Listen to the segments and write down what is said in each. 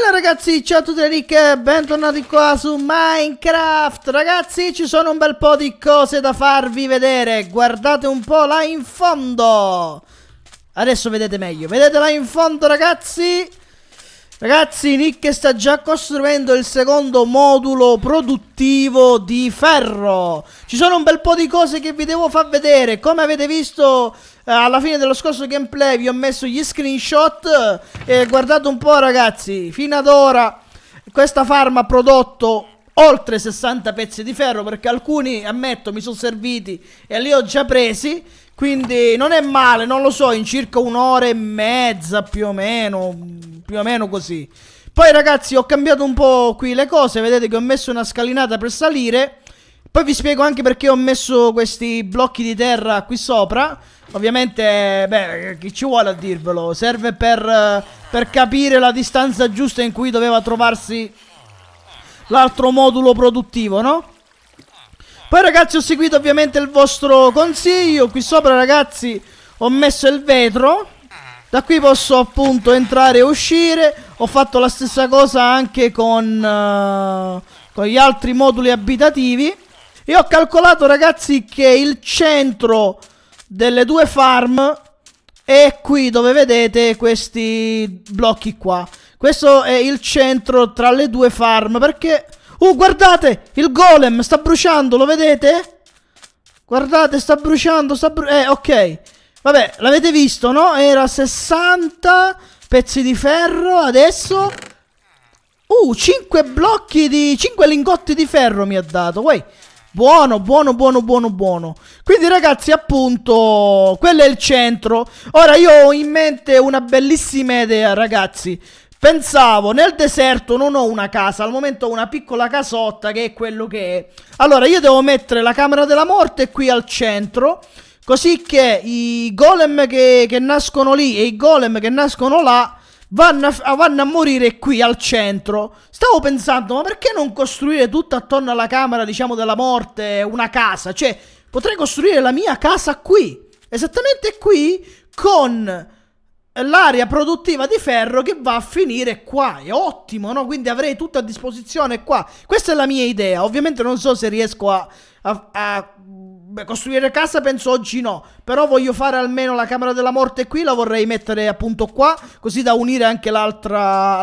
Bella ragazzi, ciao a tutti Rick, bentornati qua su Minecraft. Ragazzi, ci sono un bel po' di cose da farvi vedere. Guardate un po' là in fondo. Adesso vedete meglio, vedete là in fondo ragazzi? Ragazzi, Nick sta già costruendo il secondo modulo produttivo di ferro. Ci sono un bel po' di cose che vi devo far vedere. Come avete visto alla fine dello scorso gameplay vi ho messo gli screenshot. E guardate un po' ragazzi, fino ad ora questa farm ha prodotto oltre 60 pezzi di ferro perché alcuni, ammetto, mi sono serviti e li ho già presi. Quindi non è male, non lo so, in circa un'ora e mezza più o meno, più o meno così. Poi ragazzi ho cambiato un po' qui le cose, vedete che ho messo una scalinata per salire. Poi vi spiego anche perché ho messo questi blocchi di terra qui sopra. Ovviamente, beh, chi ci vuole a dirvelo? Serve per, per capire la distanza giusta in cui doveva trovarsi l'altro modulo produttivo, no? Poi ragazzi ho seguito ovviamente il vostro consiglio Qui sopra ragazzi ho messo il vetro Da qui posso appunto entrare e uscire Ho fatto la stessa cosa anche con, uh, con gli altri moduli abitativi E ho calcolato ragazzi che il centro delle due farm è qui dove vedete questi blocchi qua Questo è il centro tra le due farm Perché Oh, guardate! Il golem sta bruciando, lo vedete? Guardate, sta bruciando, sta bruciando. Eh, ok. Vabbè, l'avete visto, no? Era 60 pezzi di ferro, adesso... Uh, 5 blocchi di... 5 lingotti di ferro mi ha dato, Uè. Buono, buono, buono, buono, buono. Quindi ragazzi, appunto, quello è il centro. Ora io ho in mente una bellissima idea, ragazzi. Pensavo, nel deserto non ho una casa, al momento ho una piccola casotta che è quello che è. Allora, io devo mettere la camera della morte qui al centro, così che i golem che, che nascono lì e i golem che nascono là vanno a, vanno a morire qui al centro. Stavo pensando, ma perché non costruire tutto attorno alla camera, diciamo, della morte una casa? Cioè, potrei costruire la mia casa qui, esattamente qui, con l'area produttiva di ferro che va a finire qua. È ottimo, no? Quindi avrei tutto a disposizione qua. Questa è la mia idea. Ovviamente non so se riesco a, a, a beh, costruire casa, penso oggi no. Però voglio fare almeno la camera della morte qui. La vorrei mettere appunto qua, così da unire anche l'altra,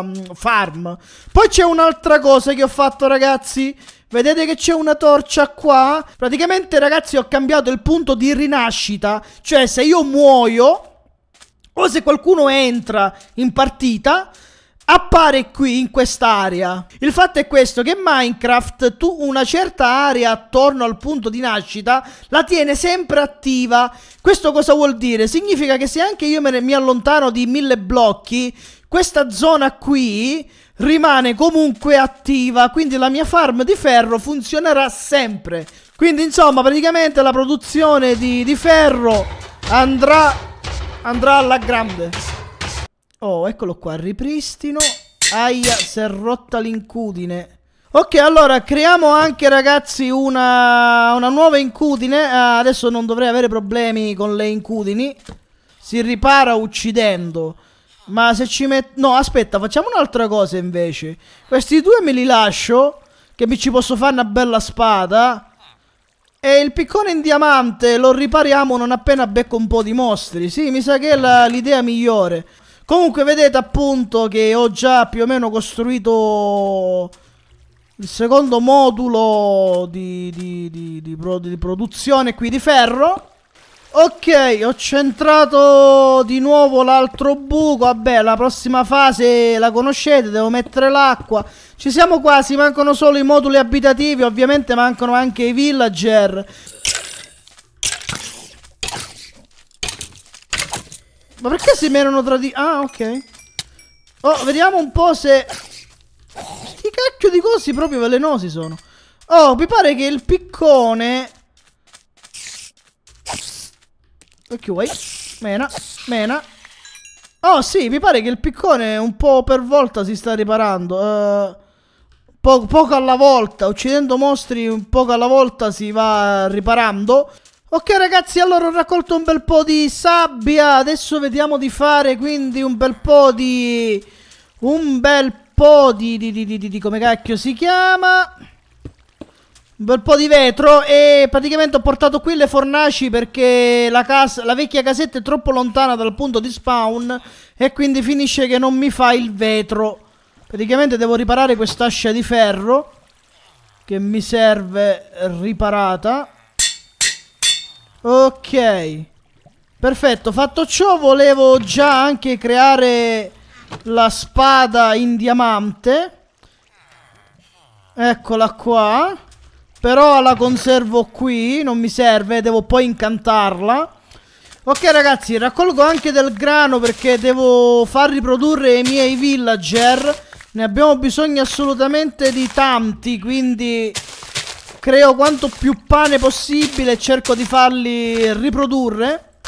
um, farm. Poi c'è un'altra cosa che ho fatto, ragazzi. Vedete che c'è una torcia qua? Praticamente, ragazzi, ho cambiato il punto di rinascita. Cioè, se io muoio o se qualcuno entra in partita appare qui in quest'area. Il fatto è questo che Minecraft tu una certa area attorno al punto di nascita la tiene sempre attiva. Questo cosa vuol dire? Significa che se anche io me ne, mi allontano di mille blocchi, questa zona qui rimane comunque attiva, quindi la mia farm di ferro funzionerà sempre. Quindi insomma praticamente la produzione di, di ferro andrà andrà alla grande. Oh, eccolo qua, ripristino. Aia, si è rotta l'incudine. Ok, allora creiamo anche ragazzi una, una nuova incudine. Ah, adesso non dovrei avere problemi con le incudini. Si ripara uccidendo. Ma se ci metto... No, aspetta, facciamo un'altra cosa invece. Questi due me li lascio. Che mi ci posso fare una bella spada. E il piccone in diamante lo ripariamo non appena becco un po' di mostri. Sì, mi sa che è l'idea migliore. Comunque vedete appunto che ho già più o meno costruito il secondo modulo di, di, di, di, di produzione qui di ferro. Ok, ho centrato di nuovo l'altro buco. Vabbè, la prossima fase la conoscete, devo mettere l'acqua. Ci siamo quasi, mancano solo i moduli abitativi, ovviamente mancano anche i villager. Ma perché si menano tra di... Ah, ok. Oh, vediamo un po' se... Sti cacchio di cosi proprio velenosi sono. Oh, mi pare che il piccone Ok, vuoi? Mena, mena. Oh sì, mi pare che il piccone un po' per volta si sta riparando. Uh, po poco alla volta, uccidendo mostri un poco alla volta si va riparando. Ok ragazzi, allora ho raccolto un bel po' di sabbia. Adesso vediamo di fare quindi un bel po' di... un bel po' di, di, di, di, di come cacchio si chiama un bel po' di vetro e praticamente ho portato qui le fornaci perché la, casa, la vecchia casetta è troppo lontana dal punto di spawn e quindi finisce che non mi fa il vetro. Praticamente devo riparare quest'ascia di ferro che mi serve riparata. Ok. Perfetto, fatto ciò volevo già anche creare la spada in diamante. Eccola qua. Però la conservo qui, non mi serve, devo poi incantarla. Ok ragazzi, raccolgo anche del grano perché devo far riprodurre i miei villager. Ne abbiamo bisogno assolutamente di tanti, quindi creo quanto più pane possibile e cerco di farli riprodurre.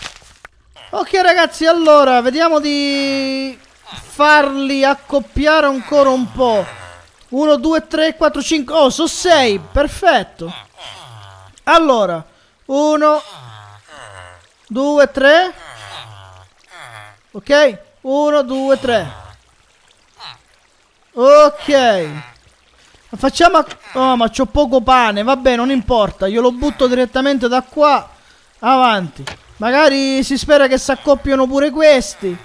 Ok ragazzi, allora, vediamo di farli accoppiare ancora un po'. 1, 2, 3, 4, 5. Oh, sono 6. Perfetto. Allora, 1, 2, 3. Ok. 1, 2, 3. Ok. Facciamo... Oh, ma c'ho poco pane. Vabbè, non importa. Io lo butto direttamente da qua. Avanti. Magari si spera che si accoppiano pure questi.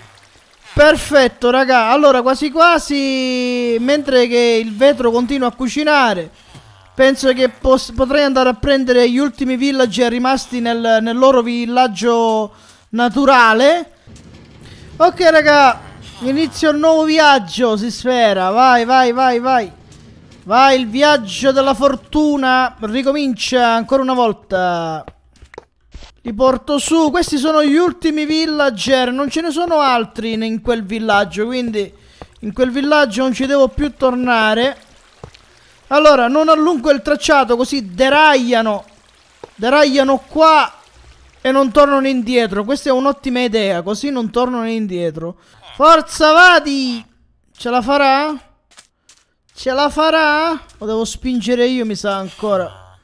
Perfetto raga Allora quasi quasi Mentre che il vetro continua a cucinare Penso che potrei andare a prendere gli ultimi villager rimasti nel, nel loro villaggio naturale Ok raga Inizio un nuovo viaggio Si spera Vai vai vai vai Vai il viaggio della fortuna Ricomincia ancora una volta li porto su. Questi sono gli ultimi villager. Non ce ne sono altri in quel villaggio. Quindi in quel villaggio non ci devo più tornare. Allora, non allungo il tracciato così deragliano. Deragliano qua e non tornano indietro. Questa è un'ottima idea. Così non tornano indietro. Forza, vadi! Ce la farà? Ce la farà? O devo spingere io, mi sa ancora.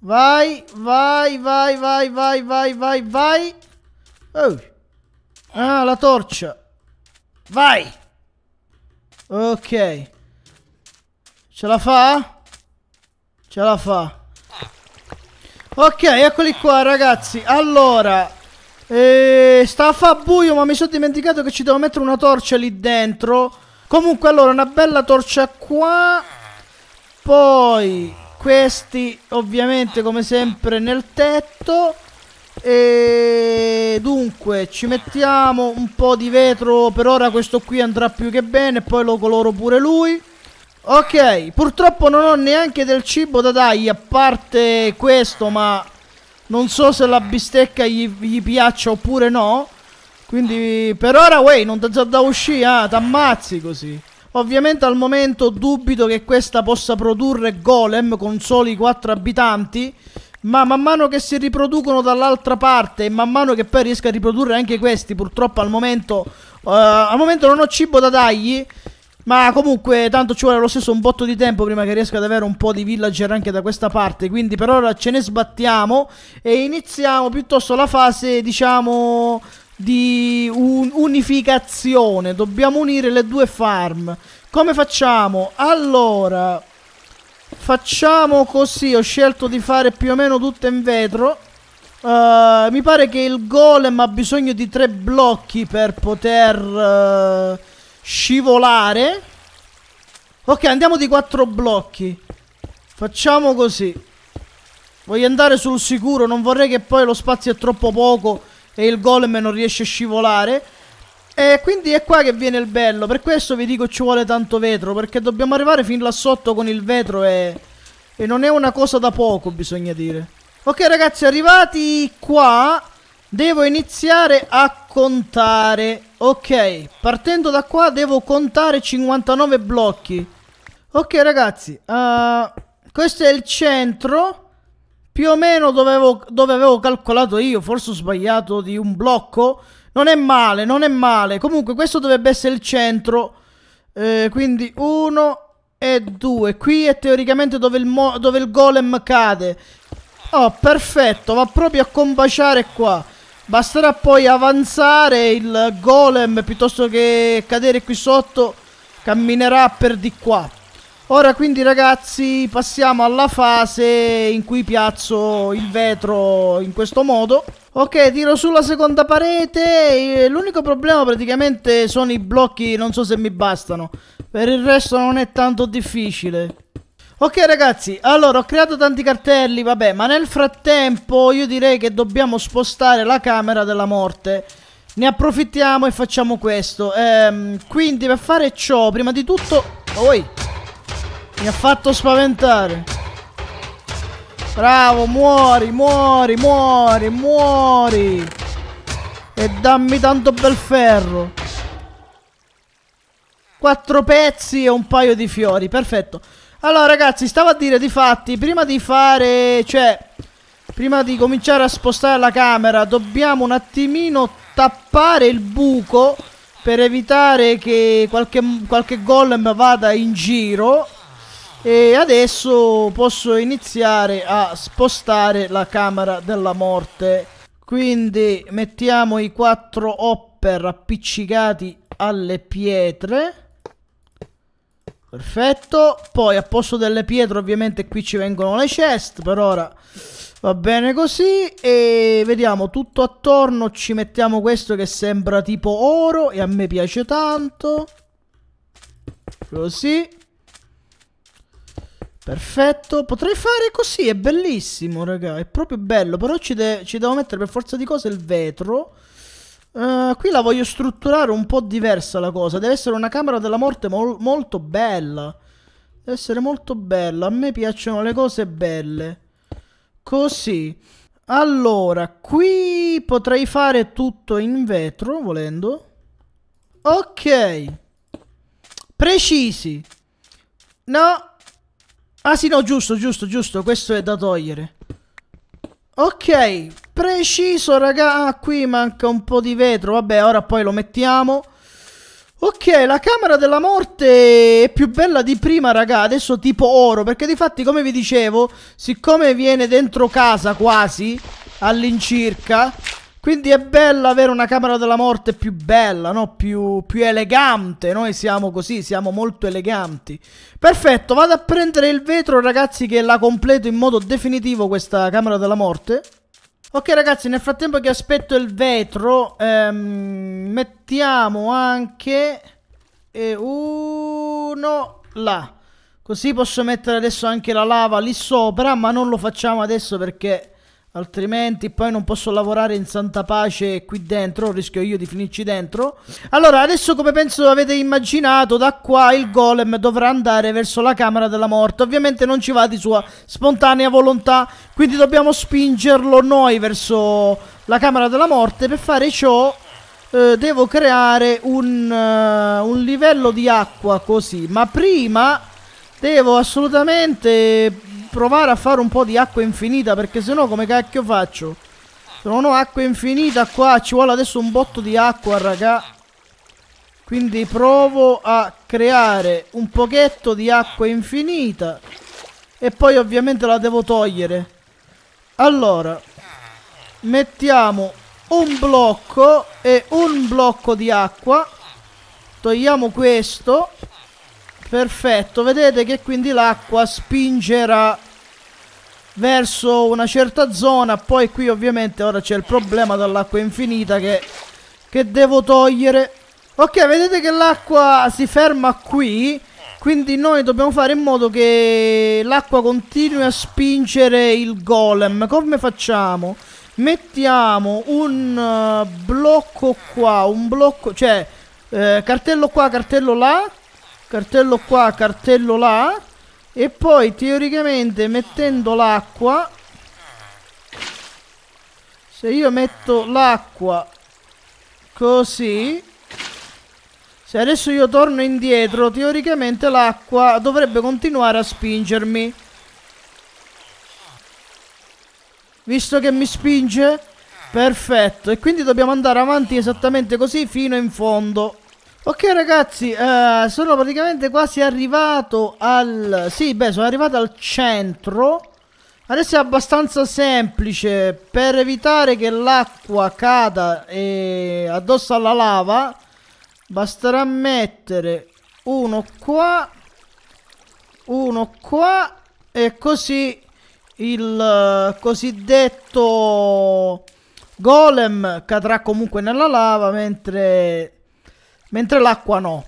Vai, vai, vai, vai, vai, vai, vai, vai. Oh. Ah, la torcia. Vai. Ok. Ce la fa? Ce la fa. Ok, eccoli qua ragazzi. Allora, eh, sta a fa buio ma mi sono dimenticato che ci devo mettere una torcia lì dentro. Comunque allora, una bella torcia qua. Poi questi ovviamente come sempre nel tetto. E dunque ci mettiamo un po' di vetro. Per ora questo qui andrà più che bene poi lo coloro pure lui. Ok purtroppo non ho neanche del cibo da dargli a parte questo ma non so se la bistecca gli, gli piaccia oppure no quindi per ora wey non ti da uscire ah, t'ammazzi così. Ovviamente al momento dubito che questa possa produrre golem con soli 4 abitanti ma man mano che si riproducono dall'altra parte e man mano che poi riesco a riprodurre anche questi Purtroppo al momento, uh, al momento non ho cibo da dargli Ma comunque tanto ci vuole lo stesso un botto di tempo prima che riesca ad avere un po' di villager anche da questa parte. Quindi per ora ce ne sbattiamo e iniziamo piuttosto la fase diciamo di unificazione. Dobbiamo unire le due farm. Come facciamo? Allora, facciamo così. Ho scelto di fare più o meno tutto in vetro. Uh, mi pare che il golem ha bisogno di tre blocchi per poter uh, scivolare. Ok, andiamo di quattro blocchi. Facciamo così. Voglio andare sul sicuro, non vorrei che poi lo spazio è troppo poco e il golem non riesce a scivolare. E quindi è qua che viene il bello. Per questo vi dico ci vuole tanto vetro. Perché dobbiamo arrivare fin là sotto con il vetro e, e non è una cosa da poco, bisogna dire. Ok ragazzi, arrivati qua, devo iniziare a contare. Ok, partendo da qua devo contare 59 blocchi. Ok ragazzi, uh, questo è il centro più o meno dove avevo, dove avevo calcolato io, forse ho sbagliato di un blocco. Non è male, non è male. Comunque questo dovrebbe essere il centro. Eh, quindi uno e due. Qui è teoricamente dove il, dove il golem cade. Oh, perfetto, va proprio a combaciare qua. Basterà poi avanzare il golem piuttosto che cadere qui sotto camminerà per di qua. Ora quindi ragazzi passiamo alla fase in cui piazzo il vetro in questo modo. Ok, tiro sulla seconda parete. L'unico problema praticamente sono i blocchi, non so se mi bastano. Per il resto non è tanto difficile. Ok ragazzi, allora ho creato tanti cartelli, vabbè, ma nel frattempo io direi che dobbiamo spostare la camera della morte. Ne approfittiamo e facciamo questo. Ehm, quindi per fare ciò, prima di tutto... Oi! Mi ha fatto spaventare. Bravo, muori, muori, muori, muori. E dammi tanto bel ferro. Quattro pezzi e un paio di fiori, perfetto. Allora ragazzi, stavo a dire di fatti, prima di fare, cioè, prima di cominciare a spostare la camera, dobbiamo un attimino tappare il buco per evitare che qualche, qualche golem vada in giro. E adesso posso iniziare a spostare la camera della morte. Quindi mettiamo i quattro hopper appiccicati alle pietre. Perfetto. Poi a posto delle pietre ovviamente qui ci vengono le chest. Per ora va bene così. E vediamo tutto attorno ci mettiamo questo che sembra tipo oro e a me piace tanto. Così. Perfetto, potrei fare così, è bellissimo raga, è proprio bello, però ci, de ci devo mettere per forza di cose il vetro Uh, qui la voglio strutturare un po' diversa la cosa. Deve essere una camera della morte mol molto bella. Deve essere molto bella. A me piacciono le cose belle. Così. Allora, qui potrei fare tutto in vetro, volendo. Ok. Precisi. No. Ah sì, no, giusto, giusto, giusto. Questo è da togliere. Ok, preciso raga ah, qui manca un po' di vetro vabbè ora poi lo mettiamo ok la camera della morte è più bella di prima raga adesso tipo oro perché di fatti come vi dicevo siccome viene dentro casa quasi all'incirca quindi è bella avere una camera della morte più bella, no? Più, più, elegante. Noi siamo così, siamo molto eleganti. Perfetto, vado a prendere il vetro, ragazzi, che la completo in modo definitivo questa camera della morte. Ok ragazzi, nel frattempo che aspetto il vetro, ehm, mettiamo anche eh, uno là. Così posso mettere adesso anche la lava lì sopra, ma non lo facciamo adesso perché altrimenti poi non posso lavorare in santa pace qui dentro, rischio io di finirci dentro. Allora, adesso come penso avete immaginato, da qua il golem dovrà andare verso la camera della morte. Ovviamente non ci va di sua spontanea volontà, quindi dobbiamo spingerlo noi verso la camera della morte. Per fare ciò eh, devo creare un, uh, un livello di acqua così, ma prima devo assolutamente provare a fare un po' di acqua infinita perché sennò come cacchio faccio? Se non ho acqua infinita qua ci vuole adesso un botto di acqua raga. Quindi provo a creare un pochetto di acqua infinita E poi ovviamente la devo togliere. Allora Mettiamo un blocco e un blocco di acqua. Togliamo questo Perfetto, vedete che quindi l'acqua spingerà verso una certa zona. Poi qui ovviamente ora c'è il problema dell'acqua infinita che, che devo togliere. Ok, vedete che l'acqua si ferma qui. Quindi noi dobbiamo fare in modo che l'acqua continui a spingere il golem. Come facciamo? Mettiamo un uh, blocco qua, un blocco, cioè eh, cartello qua, cartello là cartello qua, cartello là. E poi teoricamente mettendo l'acqua se io metto l'acqua così se adesso io torno indietro teoricamente l'acqua dovrebbe continuare a spingermi. Visto che mi spinge? Perfetto. E quindi dobbiamo andare avanti esattamente così fino in fondo Ok ragazzi, uh, sono praticamente quasi arrivato al... Sì, beh, sono arrivato al centro. Adesso è abbastanza semplice. Per evitare che l'acqua cada e addosso alla lava, basterà mettere uno qua, uno qua e così il cosiddetto golem cadrà comunque nella lava mentre, mentre l'acqua no.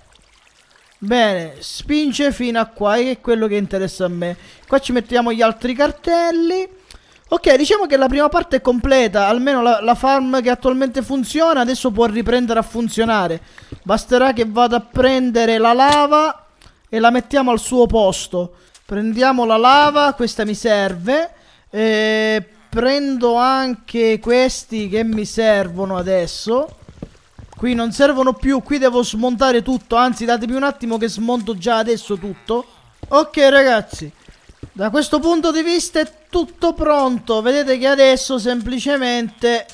Bene, spinge fino a qua, che è quello che interessa a me. Qua ci mettiamo gli altri cartelli. Ok, diciamo che la prima parte è completa, almeno la, la, farm che attualmente funziona adesso può riprendere a funzionare. Basterà che vada a prendere la lava e la mettiamo al suo posto. Prendiamo la lava, questa mi serve. E prendo anche questi che mi servono adesso. Qui non servono più, qui devo smontare tutto, anzi datemi un attimo che smonto già adesso tutto. Ok ragazzi, da questo punto di vista è tutto pronto. Vedete che adesso semplicemente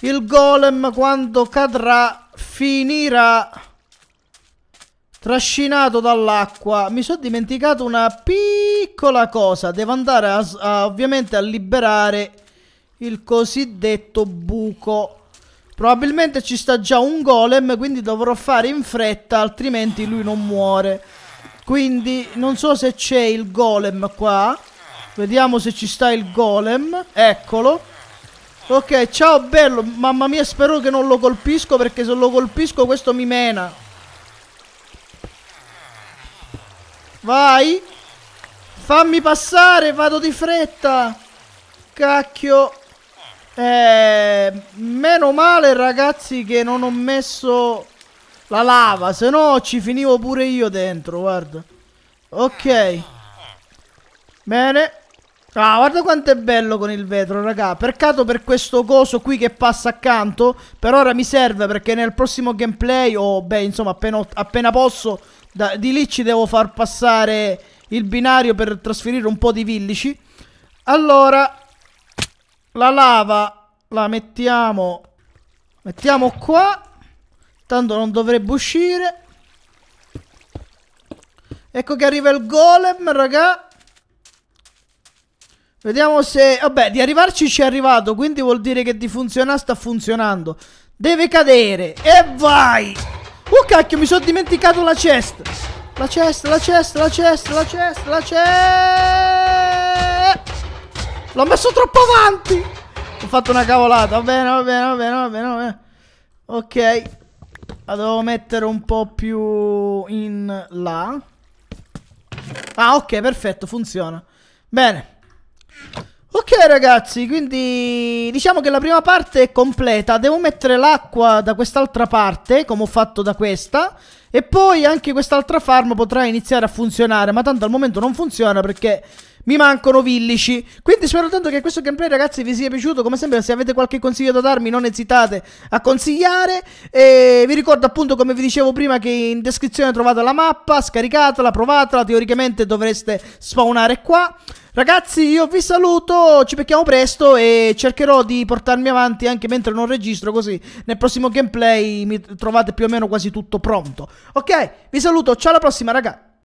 il golem quando cadrà finirà trascinato dall'acqua. Mi sono dimenticato una piccola cosa. Devo andare a, a, ovviamente a liberare il cosiddetto buco. Probabilmente ci sta già un golem, quindi dovrò fare in fretta, altrimenti lui non muore. Quindi non so se c'è il golem qua. Vediamo se ci sta il golem. Eccolo. Ok, ciao bello. Mamma mia, spero che non lo colpisco perché se lo colpisco questo mi mena. Vai. Fammi passare, vado di fretta. Cacchio. Eh, meno male ragazzi che non ho messo la lava, se no ci finivo pure io dentro, guarda. Ok. Bene. Ah, guarda quanto è bello con il vetro, raga. Peccato per questo coso qui che passa accanto. Per ora mi serve perché nel prossimo gameplay, o oh, beh, insomma, appena, appena posso, da, di lì ci devo far passare il binario per trasferire un po' di villici. Allora, la lava la mettiamo mettiamo qua. Tanto non dovrebbe uscire. Ecco che arriva il golem raga. Vediamo se vabbè di arrivarci ci è arrivato quindi vuol dire che di funzionare sta funzionando. Deve cadere e vai! Oh cacchio mi sono dimenticato la chest la chest la chest la chest la chest la chest L'ho messo troppo avanti. Ho fatto una cavolata. Va bene, va bene, va bene, va bene, va bene. Ok. La devo mettere un po' più in là. Ah, ok, perfetto, funziona. Bene. Ok ragazzi, quindi diciamo che la prima parte è completa, devo mettere l'acqua da quest'altra parte, come ho fatto da questa, e poi anche quest'altra farm potrà iniziare a funzionare, ma tanto al momento non funziona perché mi mancano villici. Quindi spero tanto che questo gameplay, ragazzi, vi sia piaciuto. Come sempre, se avete qualche consiglio da darmi, non esitate a consigliare. E vi ricordo, appunto, come vi dicevo prima, che in descrizione trovate la mappa. Scaricatela, provatela. Teoricamente dovreste spawnare qua. Ragazzi, io vi saluto, ci becchiamo presto e cercherò di portarmi avanti anche mentre non registro, così nel prossimo gameplay mi trovate più o meno quasi tutto pronto. Ok, vi saluto, ciao alla prossima, ragazzi.